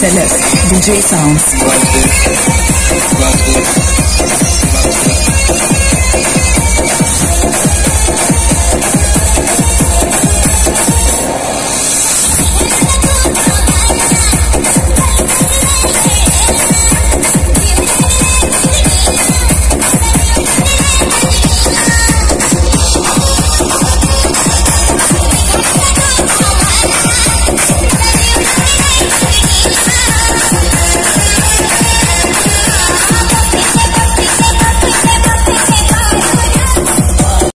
Select DJ Sounds.